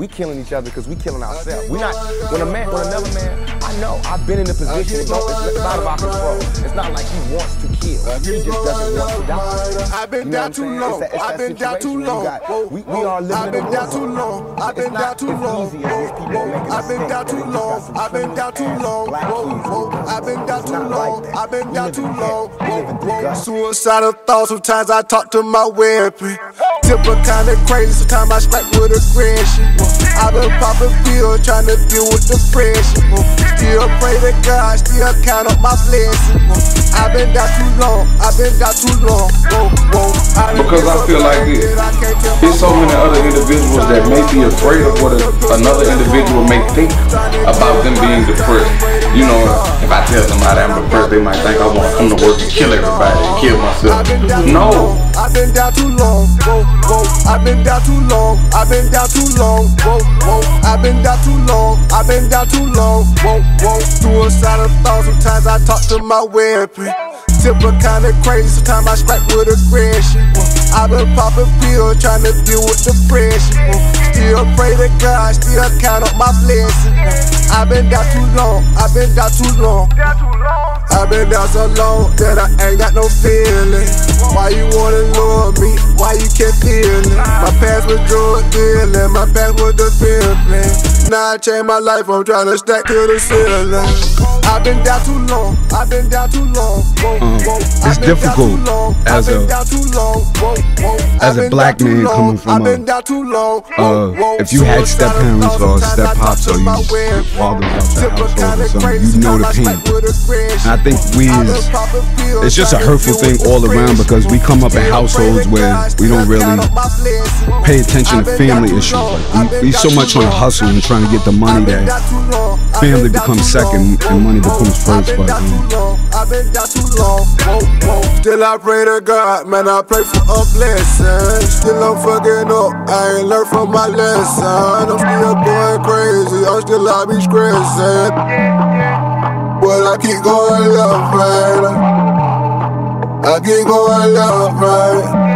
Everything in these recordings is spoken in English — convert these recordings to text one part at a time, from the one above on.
we killing each other because we killing ourselves. We not when a man, when another man, I know I've been in a position. It's, it's out of our control. It's not like he wants to kill. He just doesn't want to die. I've been down too long. I've been down too long. We, we are living I've been down too long. I've been down too long. I've been down too long. I've been down too long. I've been down too long. I've been down too long. Suicidal thoughts. Sometimes I talk to my weapon. Tipper kinda crazy. Sometimes I scrap with aggression. I've been popping pills, trying to deal with depression. Still pray to God, still count up my blessings. I've been down too long. I've been down too long. Because I feel like this. There's so many other individuals that may be afraid of what a, another individual may think about them being depressed. You know, if I tell somebody I'm depressed, they might think I want to come to work and kill everybody and kill myself. No. I've been down too long. Whoa, whoa. I've been down too long. I've been down too long. Whoa, whoa. I've been down too long. I've been down too long. Whoa, whoa. Suicidal thoughts. Sometimes I talk to my weapon. Tipper kinda crazy. Sometimes I scrap with aggression. I've been popping pills, trying to deal with depression. Still pray to God, still count up my blessings. I've been down too long. I've been down too long. I've been down so long that I ain't got no feeling. Why you wanna My past was drug my past was the. Now I changed my life, I'm trying to stack to the ceiling. I've been down too long, I've been down too long. Whoa, whoa. It's difficult as a as a black man coming from a, uh, if you had step parents or step pops or you your household or something, you know the pain. And I think we is it's just a hurtful thing all around because we come up in households where we don't really pay attention to family issues. Like we, we so much on a hustle and trying to get the money that family becomes second and money becomes first. But um, I've been down too long. Whoa, whoa. Still I pray to God, man. I pray for a blessing. Still I'm fucking up. I ain't learned from my lesson. I'm still going crazy. I'm still I be stressing. But I keep going left, man. I keep going left, man.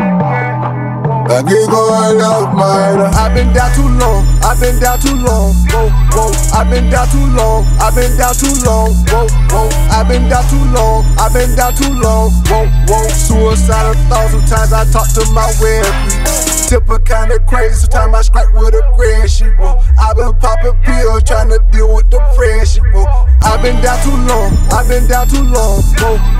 I keep going up, man. I've been down too long. I've been down too long. Whoa, whoa. I've been down too long. I've been down too long. Whoa, whoa. I've been down too long. I've been down too long. Whoa, whoa. Suicidal thoughts. Sometimes I talk to my weapon. Tipper kinda crazy, sometimes I scrap with aggression. Whoa. I've been popping pills, trying to deal with depression. I've been down too long, I've been down too long. Whoa.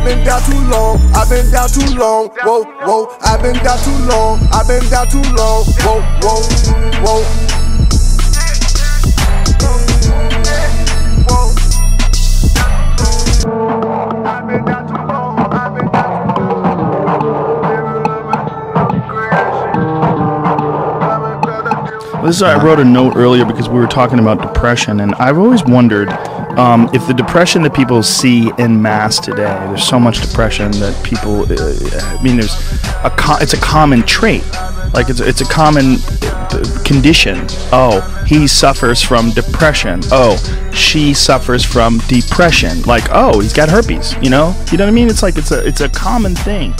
I've been down too long, I've been down too long. Whoa, whoa. I've been down too long, I've been down too long. Whoa, whoa, whoa. This is, I wrote a note earlier because we were talking about depression, and I've always wondered um, if the depression that people see in mass today, there's so much depression that people, uh, I mean, there's a it's a common trait, like it's it's a common uh, condition. Oh, he suffers from depression. Oh, she suffers from depression. Like, oh, he's got herpes. You know, you know what I mean? It's like it's a it's a common thing.